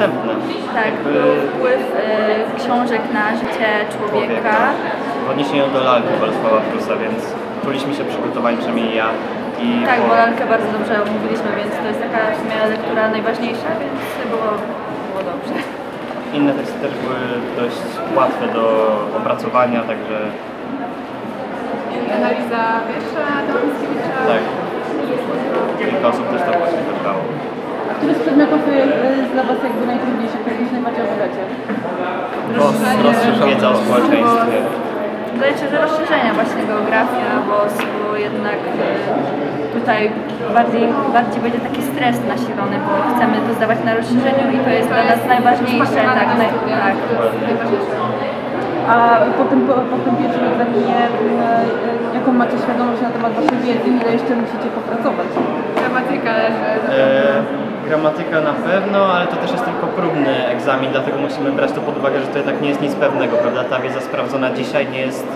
przystępne. Tak, Jakby był wpływ e, książek na życie człowieka. W odniesieniu do lalki Bolesława Prusa, więc czuliśmy się przygotowani, przynajmniej ja. I Tak, bo lalkę bardzo dobrze omówiliśmy, więc to jest taka w sumie lektura najważniejsza, więc było, było dobrze. Inne teksty też były dość łatwe do opracowania, także Analiza wiersza Adama Mickiewicza. tak. Kilka osób też to właśnie wybrało. Który z przedmiotów y, dla Was jakby najtrudniejszy, który jakbyś najbardziej obogacie? Roz- Wiedza o społeczeństwie. Wydaje się, że rozszerzenia właśnie geografia, bo, bo jednak e, tutaj bardziej, bardziej będzie taki stres nasilony, bo chcemy to zdawać na rozszerzeniu i to jest dla nas najważniejsze. Tak, naj, tak. A po tym, po, po tym pierwszym egzaminie, y, y, jaką macie świadomość na temat Waszej wiedzy, ile jeszcze musicie popracować? Gramatyka leży. E, gramatyka na pewno, ale to też jest tylko próbny egzamin, dlatego musimy brać to pod uwagę, że to jednak nie jest nic pewnego, prawda? Ta wiedza sprawdzona dzisiaj nie jest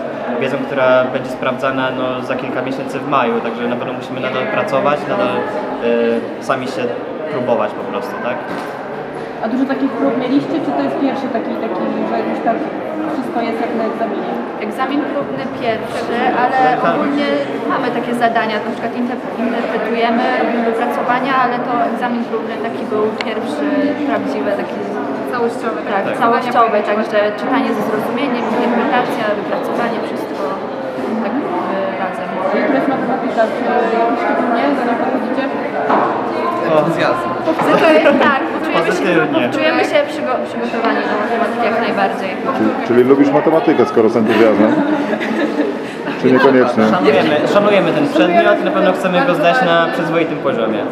wiedzą, która będzie sprawdzana no, za kilka miesięcy w maju, także na pewno musimy nadal pracować, nadal e, sami się próbować po prostu, tak? A dużo takich prób mieliście, czy to jest pierwszy taki, taki że już tak wszystko jest jak na egzaminie? Egzamin próbny pierwszy, ale ogólnie mamy takie zadania, na przykład inter- interpretujemy, robimy wypracowania, ale to egzamin próbny taki był pierwszy, prawdziwy, taki Całościowe. tak, Tak. całościowy, także czytanie ze zrozumieniem, interpretacja, wypracowanie, wszystko tak e, razem. Która jest matematyka, czy jakoś szczególnie do niej podchodzicie? Entuzjazm. Tak, się, Pozytywnie. czujemy się przygo- przygotowani do matematyki jak najbardziej. Czyli, czyli lubisz matematykę, skoro z entuzjazmem? Czy niekoniecznie? Szanujemy, szanujemy ten przedmiot i na pewno chcemy go zdać na przyzwoitym poziomie.